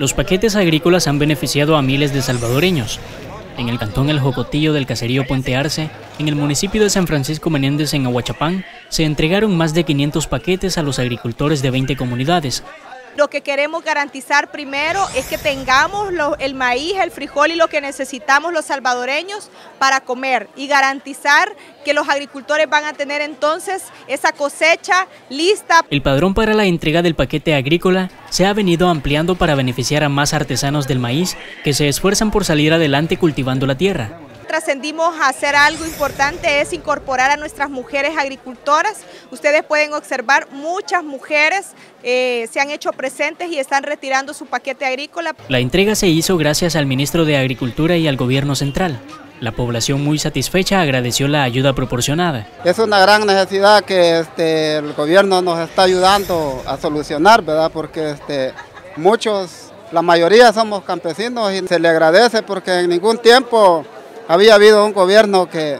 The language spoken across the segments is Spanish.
Los paquetes agrícolas han beneficiado a miles de salvadoreños. En el cantón El Jocotillo del caserío Puente Arce, en el municipio de San Francisco Menéndez en Aguachapán, se entregaron más de 500 paquetes a los agricultores de 20 comunidades, lo que queremos garantizar primero es que tengamos el maíz, el frijol y lo que necesitamos los salvadoreños para comer y garantizar que los agricultores van a tener entonces esa cosecha lista. El padrón para la entrega del paquete agrícola se ha venido ampliando para beneficiar a más artesanos del maíz que se esfuerzan por salir adelante cultivando la tierra trascendimos a hacer algo importante, es incorporar a nuestras mujeres agricultoras. Ustedes pueden observar, muchas mujeres eh, se han hecho presentes y están retirando su paquete agrícola. La entrega se hizo gracias al ministro de Agricultura y al gobierno central. La población muy satisfecha agradeció la ayuda proporcionada. Es una gran necesidad que este, el gobierno nos está ayudando a solucionar, ¿verdad? Porque este, muchos, la mayoría somos campesinos y se le agradece porque en ningún tiempo había habido un gobierno que,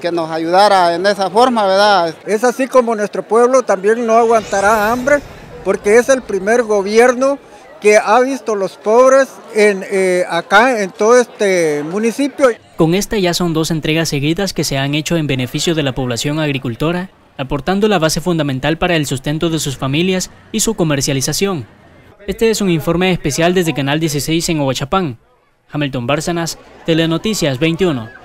que nos ayudara en esa forma, ¿verdad? Es así como nuestro pueblo también no aguantará hambre, porque es el primer gobierno que ha visto los pobres en, eh, acá en todo este municipio. Con esta ya son dos entregas seguidas que se han hecho en beneficio de la población agricultora, aportando la base fundamental para el sustento de sus familias y su comercialización. Este es un informe especial desde Canal 16 en Ohuachapán. Hamilton Bárcenas, Telenoticias 21.